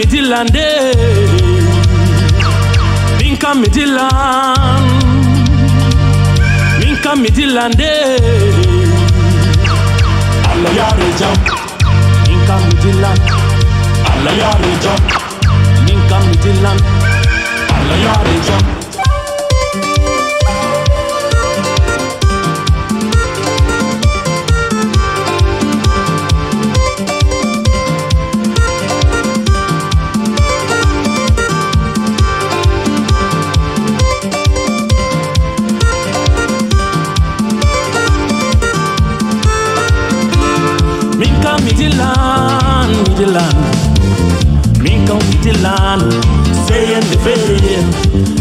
mi dilande Minka mi Minka mi dilande Allah yare jam Minka mi dilan Allah yare jam Minka mi dilan Sayen de fe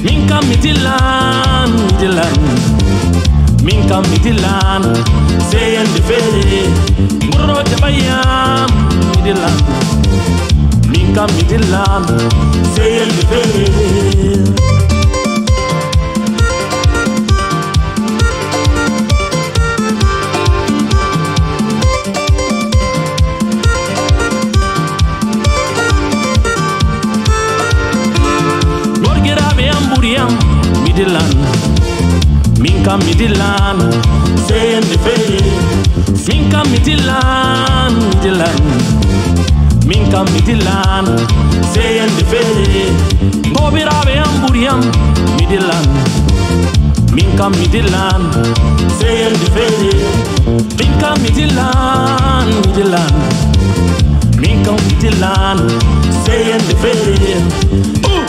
Minka mi dilan mi dilan Minka mi dilan Sayen de fe Murro jabayam Midilan. Minka mi dilan Sayen de min kam midilan. Seyende feere min kam midilan midilan. Min kam midilan. Seyende feere gobiraɓe am ɓuuri am midilan. Min kam midilan. Seyende feere min kam midilan midilan. Min kam midilan. Seyende feere uh! Allah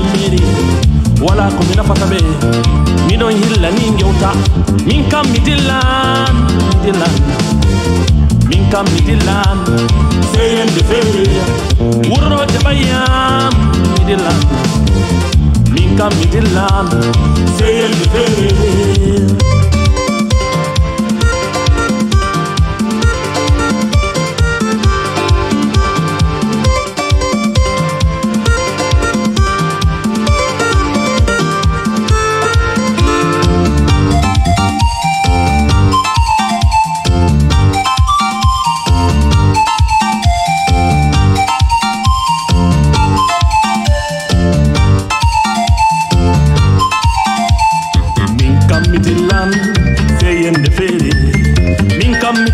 mere wala ko mi nafata ɓe miɗon hilla ni gewta min kam mi dillan mi dillan min kam mi dillan seyende feere wurro ɓayyam mi dillan min kam mi dillan seyende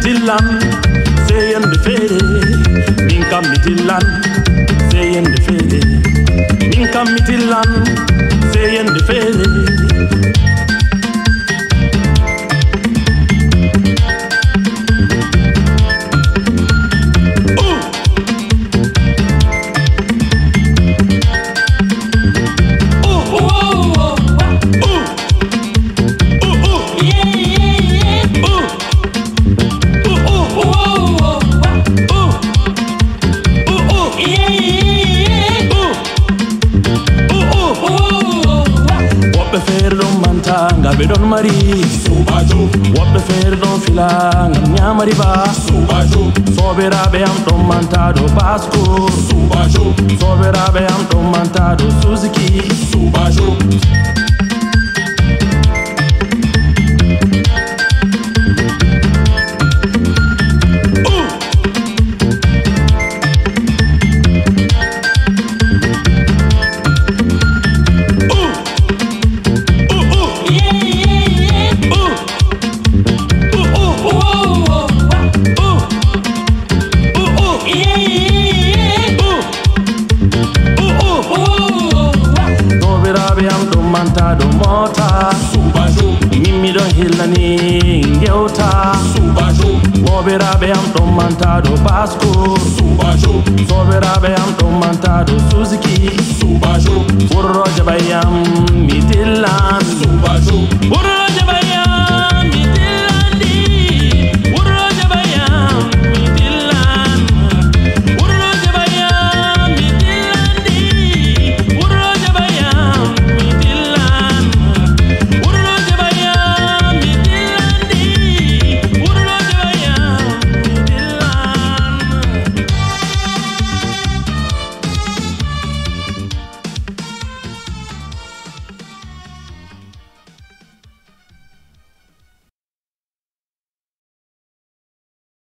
min kam mi dillan seyende feere min kam mi dillan seyende feere min kam mi dillan seyende nyamari subaju wobɓe feere ɗon fila ngam nyamari ba subaju sobiraɓe am ɗon mantaɗo basco subaju sobiraɓe am ɗon mantaɗo suzuki subaju Sobirá bem tomantado Pasco. Subaju. Sobirá bem tomantado Suzuki. Subaju. Por Roja Bayam Mitilan Subaju. Por